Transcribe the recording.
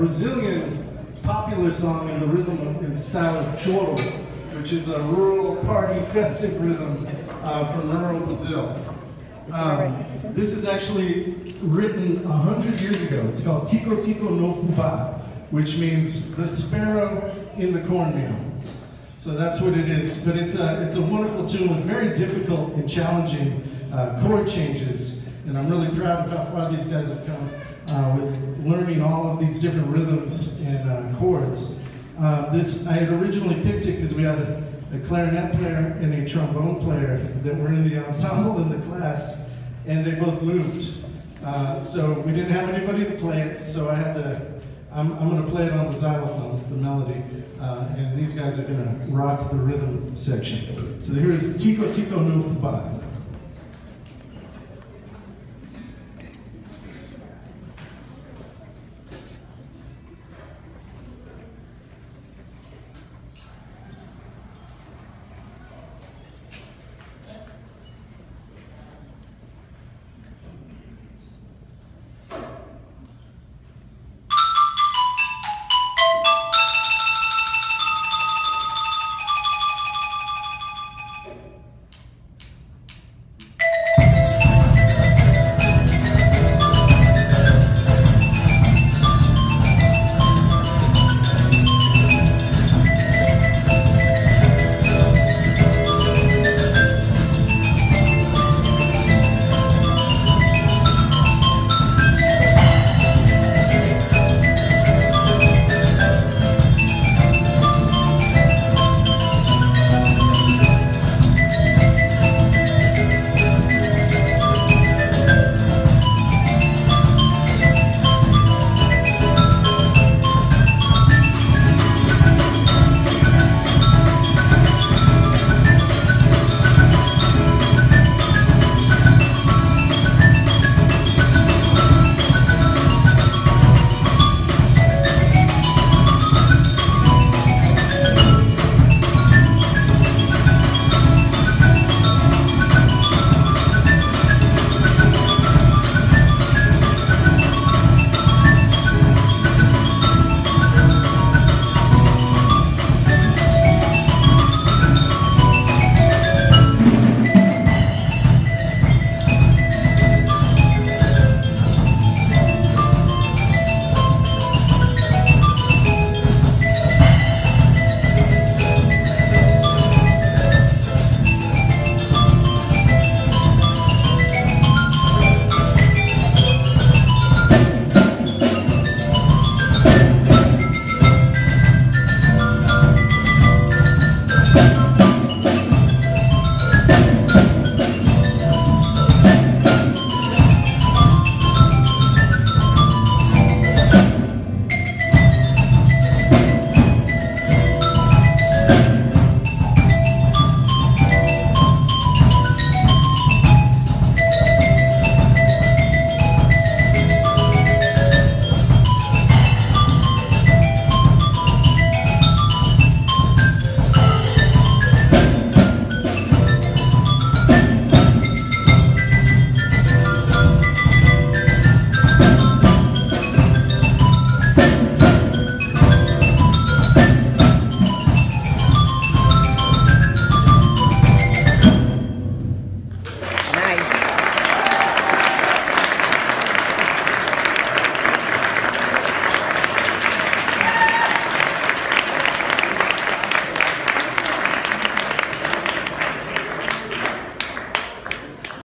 Brazilian popular song in the rhythm of, in style of choro, which is a rural party festive rhythm uh, from rural Brazil. Um, this is actually written a hundred years ago. It's called Tico Tico no Fubá, which means the sparrow in the cornmeal. So that's what it is. But it's a, it's a wonderful tune with very difficult and challenging uh, chord changes. And I'm really proud of how far these guys have come uh, with learning all of these different rhythms and uh, chords. Uh, this I had originally picked it because we had a, a clarinet player and a trombone player that were in the ensemble in the class, and they both moved. Uh, so we didn't have anybody to play it, so I had to, I'm, I'm going to play it on the xylophone, the melody, uh, and these guys are going to rock the rhythm section. So here's Tico Tico no.